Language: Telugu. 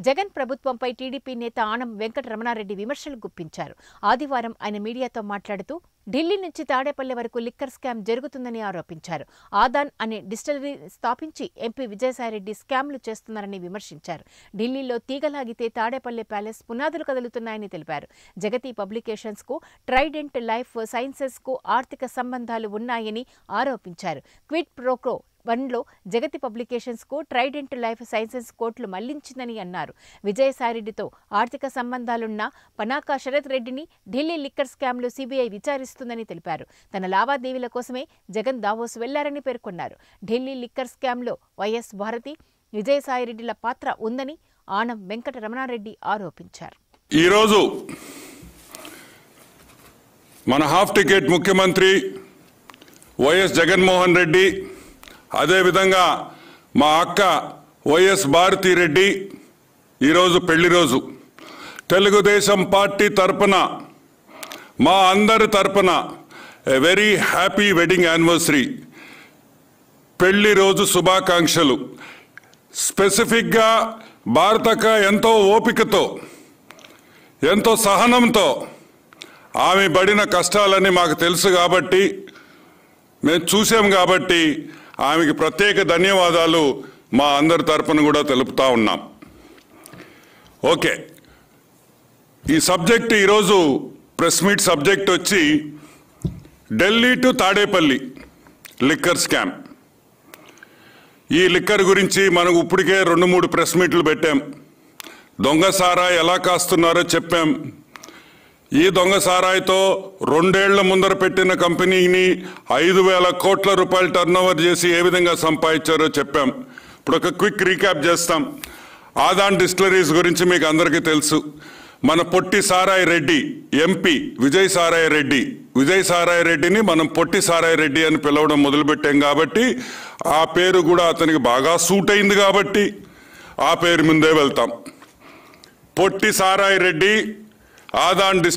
జగన్ ప్రభుత్వంపై టీడీపీ నేత ఆనం వెంకటరమణారెడ్డి విమర్శలు గుప్పించారు. ఆదివారం ఆయన మీడియాతో మాట్లాడుతూ ఢిల్లీ నుంచి తాడేపల్లి వరకు లిక్కర్ స్కామ్ జరుగుతుందని ఆరోపించారు. ఆదాన్ అనే డిస్టిలరీ స్థాపించి ఎంపీ విజయసాయిరెడ్డి స్కామ్లు చేస్తున్నారని విమర్శించారు. ఢిల్లీలో తీగలాగితే తాడేపల్లి ప్యాలెస్ పునాదులు కదులుతున్నాయని తెలిపారు. జగతి పబ్లికేషన్స్కు ట్రైడెంట్ లైఫ్ సైన్సెస్కు ఆర్థిక సంబంధాలు ఉన్నాయని ఆరోపించారు. క్విట్ ప్రోకో వన్లో జగతి పబ్లికేషన్స్కు ట్రైడెంట్ లైఫ్ సైన్సెస్ కోర్టులు మళ్ళించిందని అన్నారు. విజయసాయిరెడ్డితో ఆర్థిక సంబంధాలున్న పనాకా శరత్ రెడ్డిని ఢిల్లీ లిక్కర్ స్కామ్లో సీబీఐ విచారిస్తుందని తెలిపారు. తన లావాదేవీల కోసమే జగన్ దావోస్ వెళ్ళారని పేర్కొన్నారు. ఢిల్లీ లిక్కర్ స్కామ్లో వైఎస్ భారతి విజయసాయిరెడ్డిల పాత్ర ఉందని ఆనం వెంకట రమణారెడ్డి ఆరోపించారు. ఈరోజు మన హాఫ్ టికెట్ ముఖ్యమంత్రి వైఎస్ జగన్మోహన్ రెడ్డి అదేవిధంగా మా అక్క వైఎస్ భారతిరెడ్డి ఈరోజు పెళ్ళి రోజు. తెలుగుదేశం పార్టీ తరపున మా అందరి తరపున a very happy wedding anniversary పెళ్ళి రోజు శుభాకాంక్షలు. స్పెసిఫిక్గా భారతక ఎంతో ఓపికతో ఎంతో సహనంతో ఆమె పడిన కష్టాలని మాకు తెలుసు కాబట్టి మేము చూసాం కాబట్టి ఆమెకి ప్రత్యేక ధన్యవాదాలు మా అందరి తరపున కూడా తెలుపుతా ఉన్నాం. ఓకే. ఈ సబ్జెక్ట్ ఈరోజు ప్రెస్ మీట్ సబ్జెక్ట్ వచ్చి Delhi to Tadepalli liquor scam. ఈ లిక్కర్ గురించి మనం ఇప్పటికే రెండు మూడు ప్రెస్ మీట్లు పెట్టాం. దొంగ సారా ఎలా కాస్తున్నారో చెప్పాం. ఈ దొంగ సారాయితో రెండేళ్ళ ముందర పెట్టిన కంపెనీని ఐదు వేల కోట్ల రూపాయలు టర్నోవర్ చేసి ఏ విధంగా సంపాదించారో చెప్పాం. ఇప్పుడు ఒక క్విక్ రీక్యాప్ చేస్తాం. ఆదాన్ డిస్టిలరీస్ గురించి మీకు అందరికీ తెలుసు. మన పొట్టి సారాయి రెడ్డి ఎంపీ విజయ్ సారాయి రెడ్డి. విజయ్ సారాయి రెడ్డిని మనం పొట్టి సారాయి రెడ్డి అని పిలవడం మొదలుపెట్టాం కాబట్టి ఆ పేరు కూడా అతనికి బాగా సూట్ అయింది కాబట్టి ఆ పేరు ముందే వెళ్తాం. పొట్టి సారాయి రెడ్డి ఆదాన్ డిస్